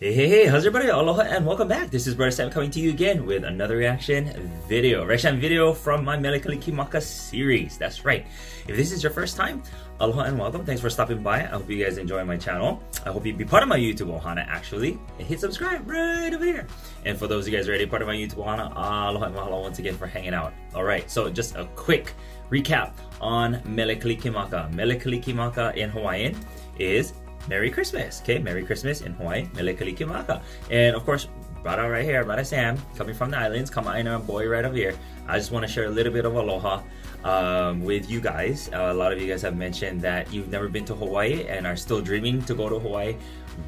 Hey, hey, hey, how's everybody? Aloha and welcome back. This is Bruddah Sam coming to you again with another reaction video. Reaction video from my Mele Kalikimaka series. That's right. If this is your first time, aloha and welcome. Thanks for stopping by. I hope you guys enjoy my channel. I hope you be part of my YouTube ohana actually. And hit subscribe right over here. And for those of you guys already part of my YouTube ohana, aloha and mahalo once again for hanging out. Alright, so just a quick recap on Mele Kalikimaka. Mele Kalikimaka in Hawaiian is Merry Christmas. Okay, Merry Christmas in Hawaii, Mele Kalikimaka. And of course, out right here, Bruddah Sam, coming from the islands, Kama'aina boy right over here. I just want to share a little bit of aloha um, with you guys. Uh, a lot of you guys have mentioned that you've never been to Hawaii and are still dreaming to go to Hawaii.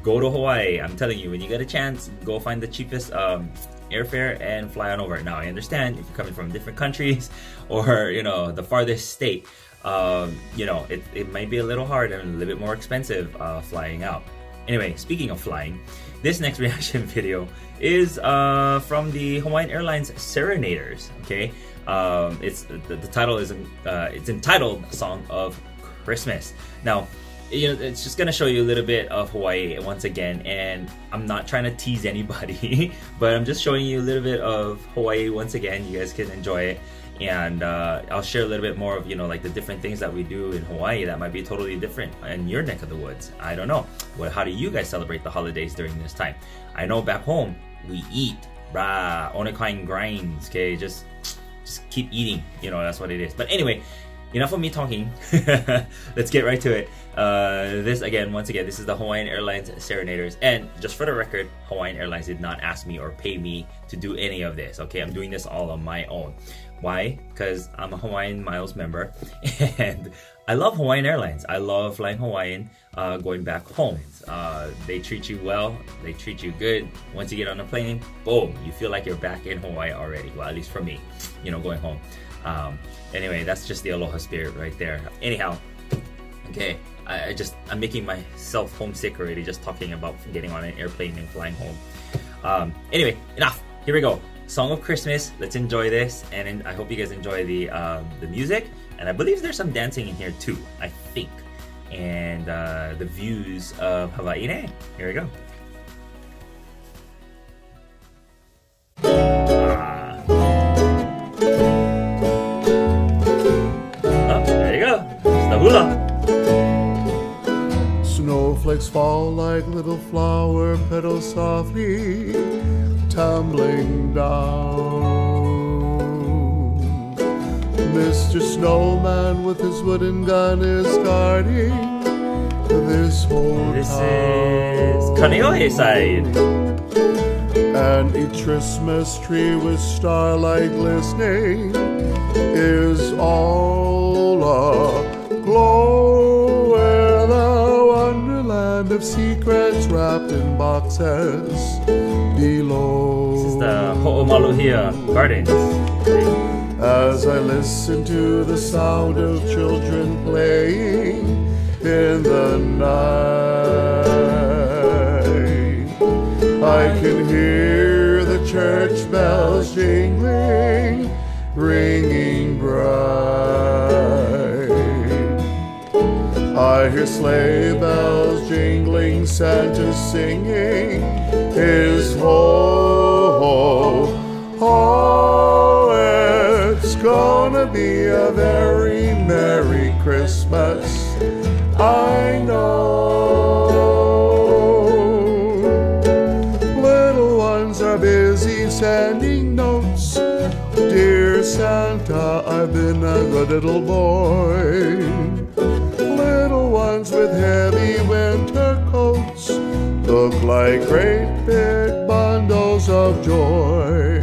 Go to Hawaii. I'm telling you, when you get a chance, go find the cheapest um, airfare and fly on over. Now, I understand if you're coming from different countries or, you know, the farthest state um, you know, it, it might be a little hard and a little bit more expensive uh, flying out. Anyway, speaking of flying, this next reaction video is uh, from the Hawaiian Airlines Serenaders. Okay, um, it's the, the, title is uh, it's entitled "Song of Christmas." Now, you know, it's just gonna show you a little bit of Hawaii once again, and I'm not trying to tease anybody, but I'm just showing you a little bit of Hawaii once again. You guys can enjoy it and uh, I'll share a little bit more of you know like the different things that we do in Hawaii that might be totally different in your neck of the woods. I don't know. Well, how do you guys celebrate the holidays during this time? I know back home we eat, rah, onekain grinds. Okay, just just keep eating. You know that's what it is. But anyway, enough of me talking. Let's get right to it. Uh, this again, once again, this is the Hawaiian Airlines Serenaders. And just for the record, Hawaiian Airlines did not ask me or pay me to do any of this. Okay, I'm doing this all on my own. Why? Because I'm a Hawaiian Miles member and I love Hawaiian Airlines. I love flying Hawaiian uh, going back home. Uh, they treat you well, they treat you good. Once you get on the plane, boom, you feel like you're back in Hawaii already. Well, at least for me, you know, going home. Um, anyway, that's just the aloha spirit right there. Anyhow, okay, I, I just, I'm making myself homesick already just talking about getting on an airplane and flying home. Um, anyway, enough. Here we go. Song of Christmas. Let's enjoy this, and I hope you guys enjoy the um, the music. And I believe there's some dancing in here too. I think, and uh, the views of Hawaii. Here we go. Fall like little flower petals softly tumbling down. Mr. Snowman with his wooden gun is guarding this whole this town. This is Kaneohe side. And each Christmas tree with starlight glistening is all aglow of secrets wrapped in boxes below. This is the Ho'omaluhia Gardens. As I listen to the sound of children playing in the night, I can hear the church bells jingling, ringing bright. I hear sleigh bells jingling, Santa singing his ho ho. Ho. It's gonna be a very Merry Christmas. I know. Little ones are busy sending notes. Dear Santa, I've been a good little boy. Little ones with coats look like great big bundles of joy.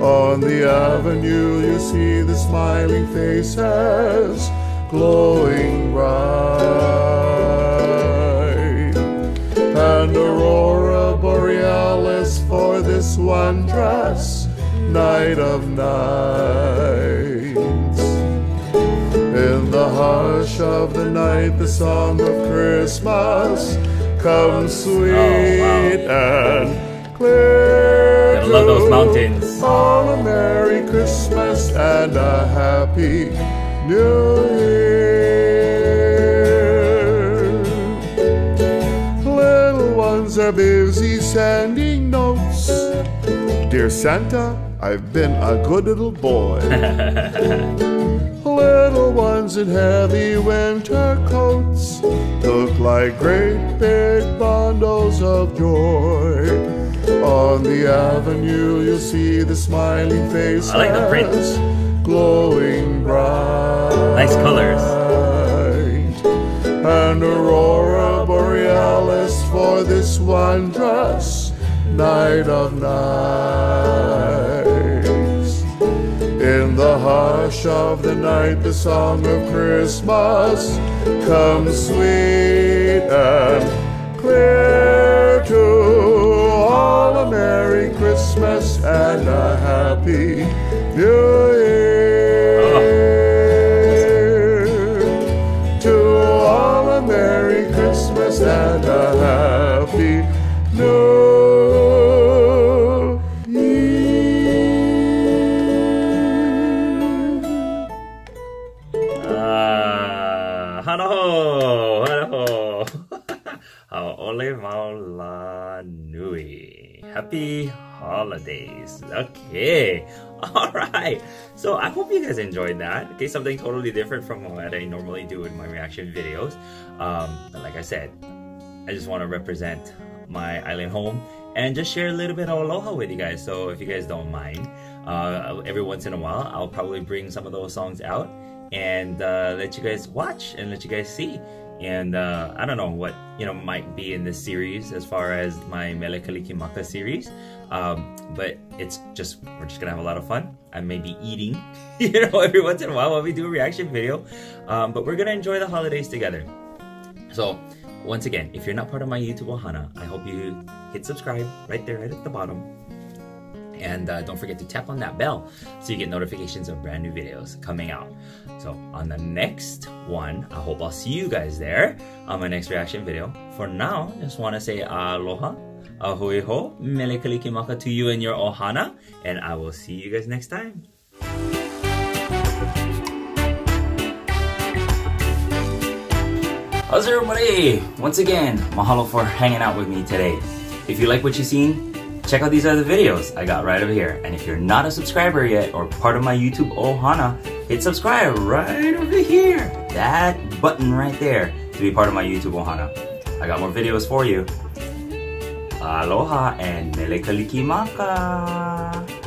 On the avenue, you see the smiling faces glowing bright. And Aurora Borealis for this one dress, night of nights. In the hush of the night, the song of Christmas comes sweet Oh, wow. and clear. Gotta love those mountains. All a Merry Christmas and a Happy New Year. Little ones are busy sending notes. Dear Santa, I've been a good little boy. Little ones in heavy winter coats look like great big bundles of joy. On the avenue, you'll see the smiling faces, I like the print. glowing bright. Nice colors. And Aurora Borealis for this wondrous night of nights. In the hush of the night, the song of Christmas comes sweet and clear to all a Merry Christmas and a Happy New Year. Happy holidays. Okay. All right. So I hope you guys enjoyed that. Okay, something totally different from what I normally do in my reaction videos. Um, like I said, I just want to represent my island home and just share a little bit of aloha with you guys. So if you guys don't mind, uh, every once in a while, I'll probably bring some of those songs out and uh, let you guys watch and let you guys see. And uh, I don't know what you know might be in this series as far as my Mele Kalikimaka series, um, but it's just we're just gonna have a lot of fun. I may be eating, you know, every once in a while while we do a reaction video, um, but we're gonna enjoy the holidays together. So, once again, if you're not part of my YouTube Ohana, I hope you hit subscribe right there, right at the bottom. And uh, don't forget to tap on that bell so you get notifications of brand new videos coming out. So, on the next one, I hope I'll see you guys there on my next reaction video. For now, just want to say aloha, a hui hou, mele kalikimaka to you and your ohana, and I will see you guys next time. How's everybody? Once again, mahalo for hanging out with me today. If you like what you've seen, check out these other videos I got right over here. And if you're not a subscriber yet or part of my YouTube Ohana, hit subscribe right over here. That button right there to be part of my YouTube Ohana. I got more videos for you. Aloha and mele kalikimaka.